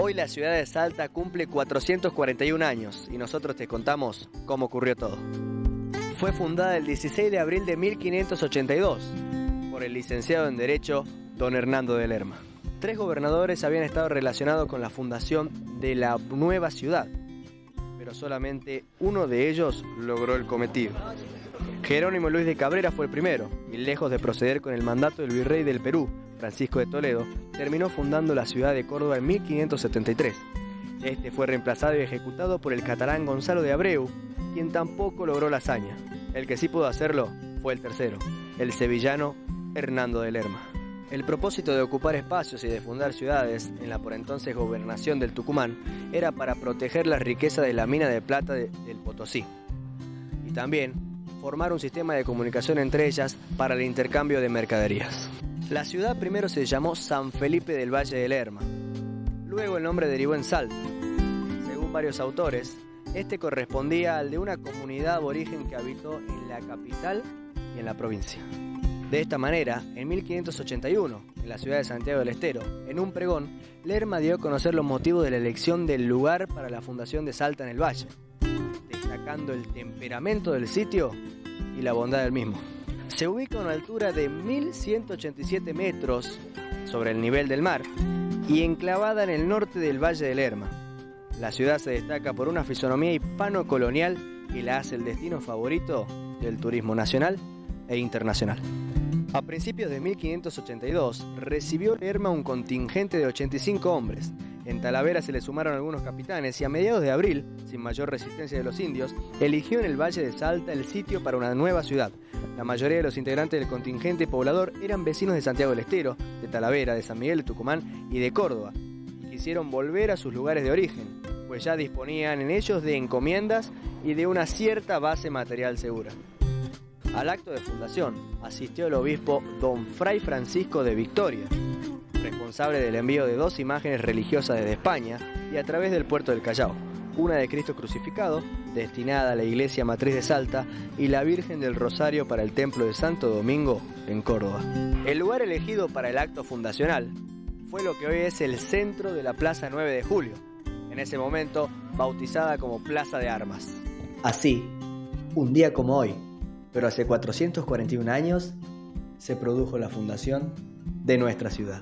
Hoy la ciudad de Salta cumple 441 años y nosotros te contamos cómo ocurrió todo. Fue fundada el 16 de abril de 1582 por el licenciado en Derecho don Hernando de Lerma. Tres gobernadores habían estado relacionados con la fundación de la nueva ciudad, pero solamente uno de ellos logró el cometido. Jerónimo Luis de Cabrera fue el primero, y lejos de proceder con el mandato del virrey del Perú, Francisco de Toledo, terminó fundando la ciudad de Córdoba en 1573. Este fue reemplazado y ejecutado por el catalán Gonzalo de Abreu, quien tampoco logró la hazaña. El que sí pudo hacerlo fue el tercero, el sevillano Hernando de Lerma. El propósito de ocupar espacios y de fundar ciudades en la por entonces gobernación del Tucumán era para proteger la riqueza de la mina de plata del Potosí. Y también formar un sistema de comunicación entre ellas para el intercambio de mercaderías. La ciudad primero se llamó San Felipe del Valle de Lerma. Luego el nombre derivó en Salta. Según varios autores, este correspondía al de una comunidad aborigen que habitó en la capital y en la provincia. De esta manera, en 1581, en la ciudad de Santiago del Estero, en un pregón, Lerma dio a conocer los motivos de la elección del lugar para la fundación de Salta en el Valle, destacando el temperamento del sitio y la bondad del mismo. Se ubica a una altura de 1187 metros sobre el nivel del mar y enclavada en el norte del Valle de Lerma. La ciudad se destaca por una fisonomía hispano-colonial y la hace el destino favorito del turismo nacional e internacional. A principios de 1582 recibió Lerma un contingente de 85 hombres. En Talavera se le sumaron algunos capitanes y a mediados de abril, sin mayor resistencia de los indios, eligió en el Valle de Salta el sitio para una nueva ciudad. La mayoría de los integrantes del contingente poblador eran vecinos de Santiago del Estero, de Talavera, de San Miguel de Tucumán y de Córdoba, y quisieron volver a sus lugares de origen, pues ya disponían en ellos de encomiendas y de una cierta base material segura. Al acto de fundación asistió el obispo don Fray Francisco de Victoria, responsable del envío de dos imágenes religiosas desde España y a través del puerto del Callao, una de Cristo crucificado, destinada a la iglesia matriz de Salta, y la Virgen del Rosario para el Templo de Santo Domingo en Córdoba. El lugar elegido para el acto fundacional fue lo que hoy es el centro de la Plaza 9 de Julio, en ese momento bautizada como Plaza de Armas. Así, un día como hoy, pero hace 441 años se produjo la fundación de nuestra ciudad.